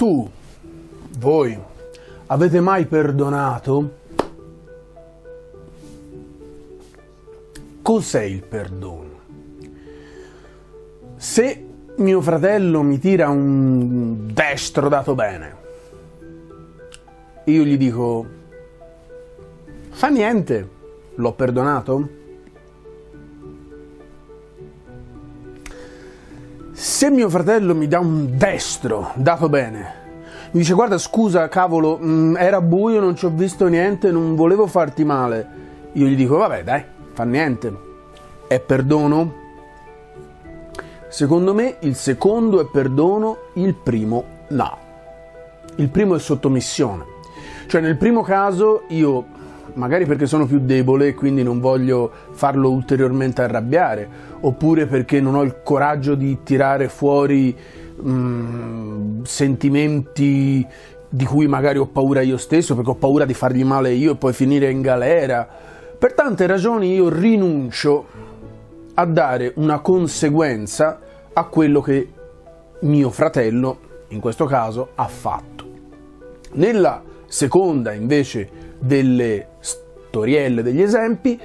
tu, voi, avete mai perdonato? Cos'è il perdono? Se mio fratello mi tira un destro dato bene, io gli dico, fa niente, l'ho perdonato? Se mio fratello mi dà un destro dato bene, mi dice guarda scusa cavolo, mh, mm, era buio, non ci ho visto niente, non volevo farti male, io gli dico vabbè dai, fa niente, è perdono? Secondo me il secondo è perdono, il primo no. Il primo è sottomissione. Cioè nel primo caso io, magari perché sono più debole e quindi non voglio farlo ulteriormente arrabbiare, oppure perché non ho il coraggio di tirare fuori mh, mm, sentimenti di cui magari ho paura io stesso, perché ho paura di fargli male io e poi finire in galera. Per tante ragioni io rinuncio a dare una conseguenza a quello che mio fratello, in questo caso, ha fatto. Nella seconda invece delle storielle, degli esempi,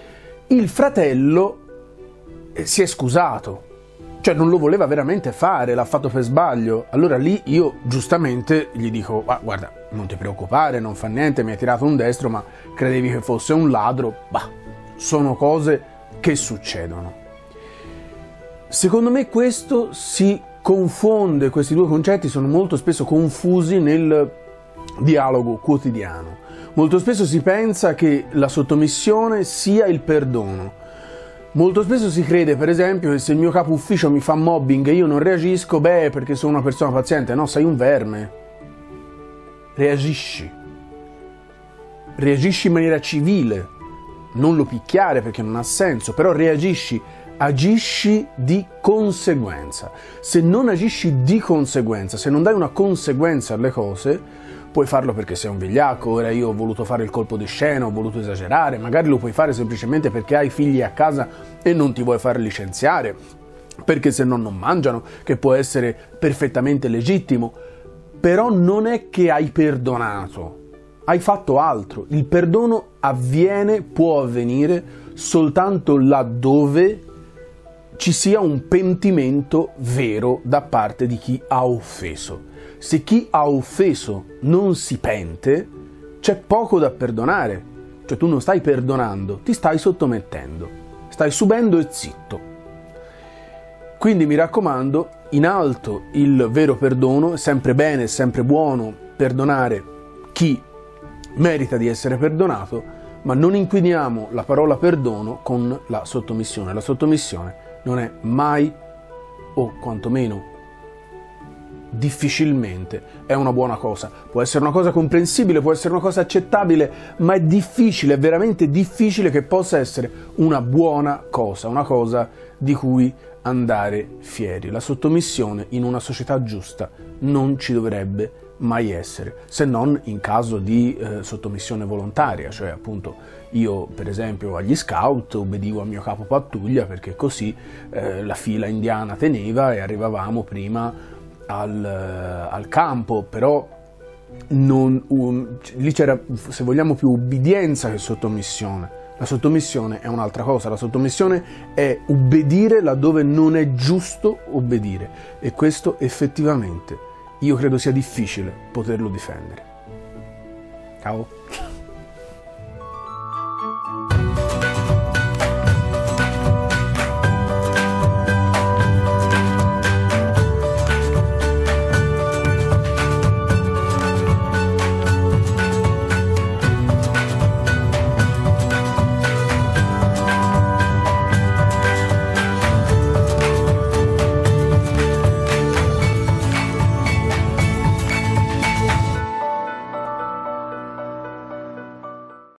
il fratello eh, si è scusato, cioè non lo voleva veramente fare, l'ha fatto per sbaglio. Allora lì io giustamente gli dico, ah, guarda, non ti preoccupare, non fa niente, mi ha tirato un destro, ma credevi che fosse un ladro. Bah, sono cose che succedono. Secondo me questo si confonde, questi due concetti sono molto spesso confusi nel dialogo quotidiano. Molto spesso si pensa che la sottomissione sia il perdono. Molto spesso si crede, per esempio, che se il mio capo ufficio mi fa mobbing e io non reagisco, beh, perché sono una persona paziente. No, sei un verme. Reagisci. Reagisci in maniera civile. Non lo picchiare perché non ha senso, però reagisci agisci di conseguenza. Se non agisci di conseguenza, se non dai una conseguenza alle cose, puoi farlo perché sei un vigliacco, ora io ho voluto fare il colpo di scena, ho voluto esagerare, magari lo puoi fare semplicemente perché hai figli a casa e non ti vuoi far licenziare, perché se no non mangiano, che può essere perfettamente legittimo, però non è che hai perdonato, hai fatto altro. Il perdono avviene, può avvenire soltanto laddove ci sia un pentimento vero da parte di chi ha offeso. Se chi ha offeso non si pente, c'è poco da perdonare. Cioè tu non stai perdonando, ti stai sottomettendo, stai subendo e zitto. Quindi mi raccomando, in alto il vero perdono, è sempre bene, è sempre buono perdonare chi merita di essere perdonato, ma non inquiniamo la parola perdono con la sottomissione. La sottomissione non è mai, o quantomeno difficilmente, è una buona cosa. Può essere una cosa comprensibile, può essere una cosa accettabile, ma è difficile, è veramente difficile che possa essere una buona cosa, una cosa di cui andare fieri. La sottomissione in una società giusta non ci dovrebbe mai essere, se non in caso di eh, sottomissione volontaria, cioè appunto io per esempio agli scout obbedivo al mio capo pattuglia perché così eh, la fila indiana teneva e arrivavamo prima al, eh, al campo, però non, um, lì c'era se vogliamo più ubbidienza che sottomissione. La sottomissione è un'altra cosa, la sottomissione è ubbidire laddove non è giusto obbedire e questo effettivamente io credo sia difficile poterlo difendere. Ciao.